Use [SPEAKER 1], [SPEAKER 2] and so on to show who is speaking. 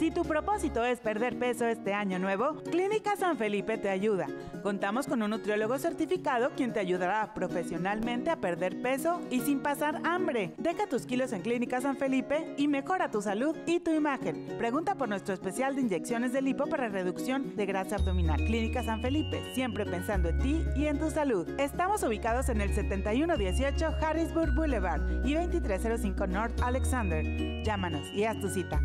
[SPEAKER 1] Si tu propósito es perder peso este año nuevo, Clínica San Felipe te ayuda. Contamos con un nutriólogo certificado quien te ayudará profesionalmente a perder peso y sin pasar hambre. Deja tus kilos en Clínica San Felipe y mejora tu salud y tu imagen. Pregunta por nuestro especial de inyecciones de lipo para reducción de grasa abdominal. Clínica San Felipe, siempre pensando en ti y en tu salud. Estamos ubicados en el 7118 Harrisburg Boulevard y 2305 North Alexander. Llámanos y haz tu cita.